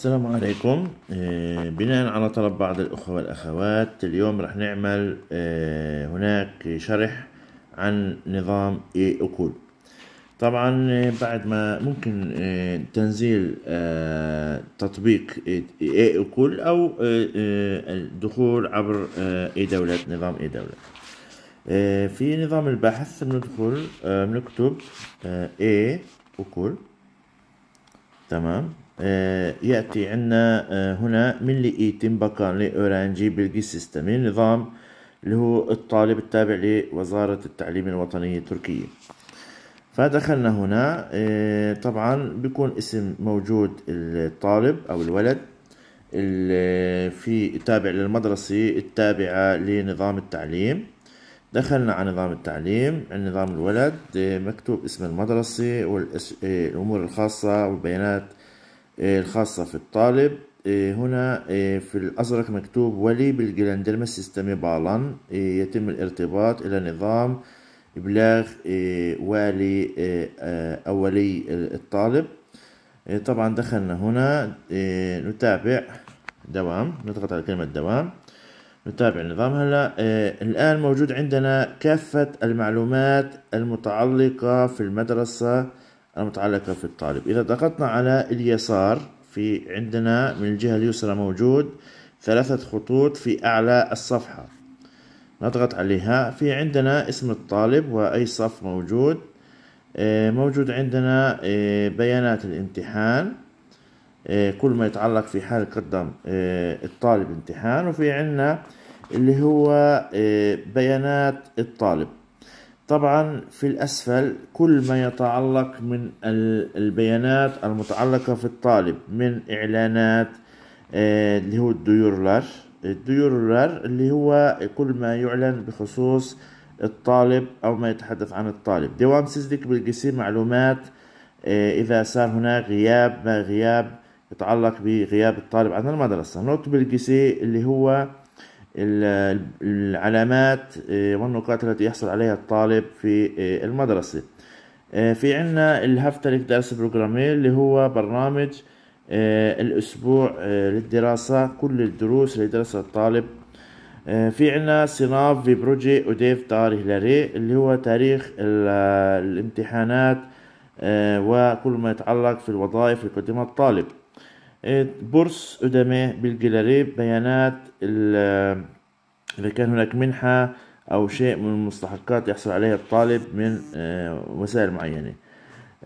السلام عليكم. آه، بناء على طلب بعض الأخوة والأخوات اليوم رح نعمل آه، هناك شرح عن نظام أكول طبعا آه، بعد ما ممكن تنزيل تطبيق أي أكول أو الدخول عبر أي دولة نظام أي دولة. في نظام البحث بندخل بنكتب e-Okul تمام. يأتي عندنا آه، هنا Milli Eğitim Bakanlığı Öğrenci Bilgi Sistemi النظام اللي هو الطالب التابع لوزارة التعليم الوطنية التركية. فدخلنا هنا آه، طبعا بيكون اسم موجود الطالب أو الولد في تابع للمدرسة التابعة لنظام التعليم. دخلنا على نظام التعليم نظام الولد مكتوب اسم المدرسة والأمور الخاصة والبيانات الخاصة في الطالب. إيه، هنا إيه، في الأزرق مكتوب Veli Bilgilendirme Sistemi Bağlan. إيه، يتم الارتباط إلى نظام إبلاغ والي أو ولي الطالب. طبعا دخلنا هنا. نتابع devam نضغط على كلمة devam. نتابع النظام. هلا الآن موجود عندنا كافة المعلومات المتعلقة في المدرسة. المتعلقة في الطالب. إذا ضغطنا على اليسار في عندنا من الجهة اليسرى موجود ثلاثة خطوط في أعلى الصفحة. نضغط عليها. في عندنا اسم الطالب وأي صف موجود. آه، موجود عندنا آه، بيانات الامتحان. آه، كل ما يتعلق في حال قدم الطالب امتحان. وفي عندنا اللي هو بيانات الطالب. طبعا في الأسفل كل ما يتعلق من البيانات المتعلقة في الطالب من إعلانات آه، اللي هو ال duyurular ال duyurular اللي هو كل ما يعلن بخصوص الطالب أو ما يتحدث عن الطالب. devamsızlık bilgisi معلومات آه، إذا صار هناك غياب ما غياب يتعلق بغياب الطالب عن المدرسة. not bilgisi اللي هو العلامات آه، والنقاط التي يحصل عليها الطالب في آه، المدرسة. آه، في عنا ال haftalık ders programı اللي هو برنامج الأسبوع للدراسة كل الدروس اللي يدرسها الطالب. في عنا sınav ve proje ödev tarihleri اللي هو تاريخ الامتحانات وكل ما يتعلق في الوظائف اللي الطالب. burs ödeme bilgileri بيانات إذا كان هناك منحة أو شيء من المستحقات يحصل عليها الطالب من آه، وسائل معينة.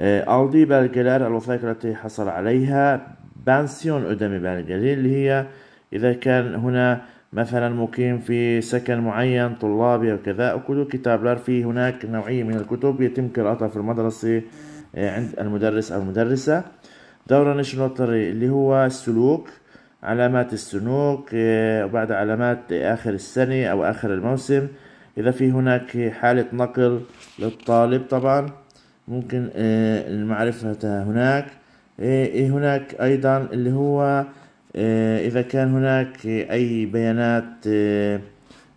aldığı belgeler الوثائق التي حصل عليها pansiyon ödeme bilgileri اللي هي إذا كان هنا مثلا مقيم في سكن معين طلابي وكذا okuduğu kitaplar في هناك نوعية من الكتب يتم قراءتها في المدرسة آه، عند المدرس أو المدرسة. دورة نشنوتري اللي هو السلوك علامات السلوك آه، وبعد علامات آخر السنة أو آخر الموسم. إذا في هناك حالة نقل للطالب طبعا ممكن آه، معرفتها هناك. آه، هناك أيضا اللي هو إذا كان هناك أي بيانات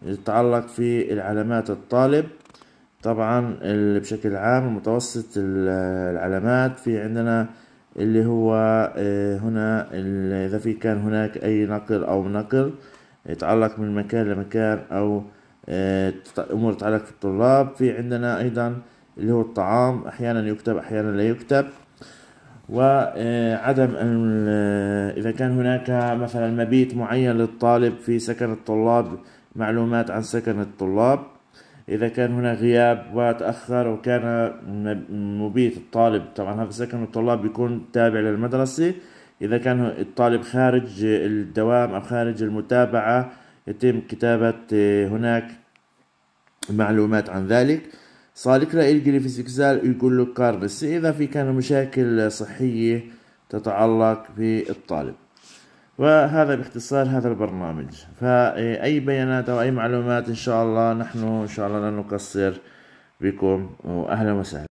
تتعلق في العلامات الطالب. طبعا بشكل عام متوسط العلامات في عندنا اللي هو آه، هنا إذا في كان هناك أي نقل أو نقل يتعلق من مكان لمكان أو آه، أمور تتعلق في الطلاب في عندنا أيضا اللي هو الطعام أحيانا يكتب أحيانا لا يكتب. وعدم آه، إذا كان هناك مثلا مبيت معين للطالب في سكن الطلاب معلومات عن سكن الطلاب. إذا كان هنا غياب وتأخر وكان مبيت الطالب طبعا هذا سكن الطلاب بيكون تابع للمدرسة. إذا كان الطالب خارج الدوام أو خارج المتابعة يتم كتابة هناك معلومات عن ذلك. صالك لا يلقي في سكزال يقول له كارنس إذا في كان مشاكل صحية تتعلق بالطالب. وهذا باختصار هذا البرنامج. فأي بيانات أو أي معلومات إن شاء الله نحن إن شاء الله لن نقصر بكم وأهلا وسهلا.